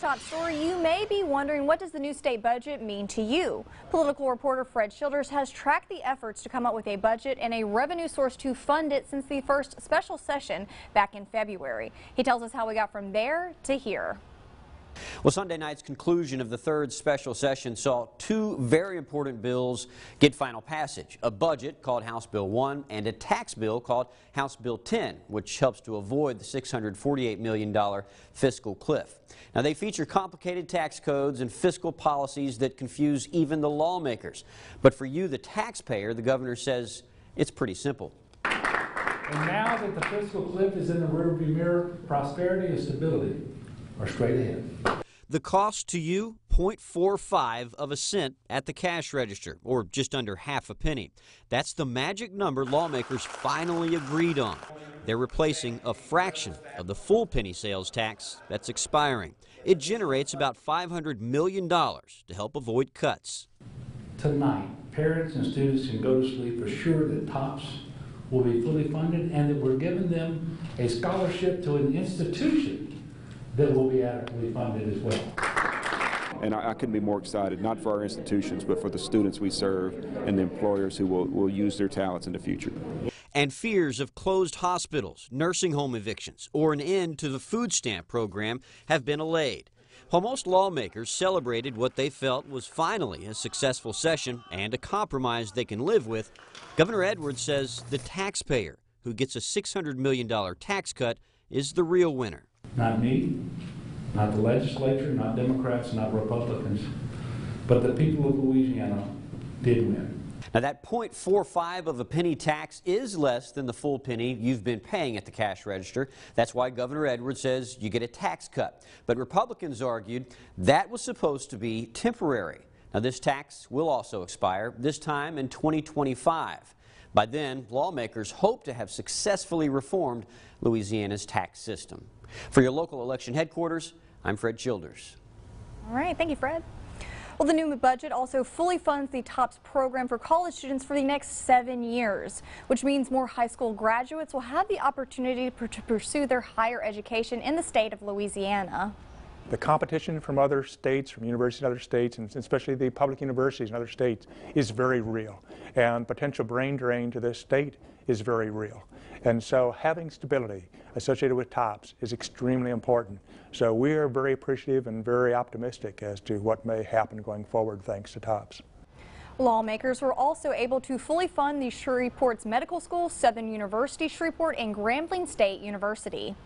top story, you may be wondering what does the new state budget mean to you? Political reporter Fred Childers has tracked the efforts to come up with a budget and a revenue source to fund it since the first special session back in February. He tells us how we got from there to here. Well, Sunday night's conclusion of the third special session saw two very important bills get final passage. A budget called House Bill 1 and a tax bill called House Bill 10, which helps to avoid the $648 million fiscal cliff. Now, they feature complicated tax codes and fiscal policies that confuse even the lawmakers. But for you, the taxpayer, the governor says it's pretty simple. And now that the fiscal cliff is in the rearview mirror, prosperity and stability are straight ahead. The cost to you, 0.45 of a cent at the cash register, or just under half a penny. That's the magic number lawmakers finally agreed on. They're replacing a fraction of the full penny sales tax that's expiring. It generates about $500 million to help avoid cuts. Tonight, parents and students can go to sleep assured that TOPS will be fully funded and that we're giving them a scholarship to an institution that will be adequately funded as well. And I, I, couldn't be more excited, not for our institutions, but for the students we serve and the employers who will, will use their talents in the future. And fears of closed hospitals, nursing home evictions, or an end to the food stamp program have been allayed. While most lawmakers celebrated what they felt was finally a successful session and a compromise they can live with, Governor Edwards says the taxpayer who gets a $600 million tax cut is the real winner. Not me, not the legislature, not Democrats, not Republicans, but the people of Louisiana did win. Now that 0.45 of a penny tax is less than the full penny you've been paying at the cash register. That's why Governor Edwards says you get a tax cut. But Republicans argued that was supposed to be temporary. Now this tax will also expire, this time in 2025. By then, lawmakers hope to have successfully reformed Louisiana's tax system. For your local election headquarters, I'm Fred Childers. All right, thank you, Fred. Well, the new budget also fully funds the TOPS program for college students for the next seven years, which means more high school graduates will have the opportunity to pursue their higher education in the state of Louisiana. The competition from other states, from universities in other states, and especially the public universities in other states, is very real. And potential brain drain to this state is very real. And so having stability associated with TOPS is extremely important. So we are very appreciative and very optimistic as to what may happen going forward thanks to TOPS. Lawmakers were also able to fully fund the Shreveport's Medical School, Southern University Shreveport, and Grambling State University.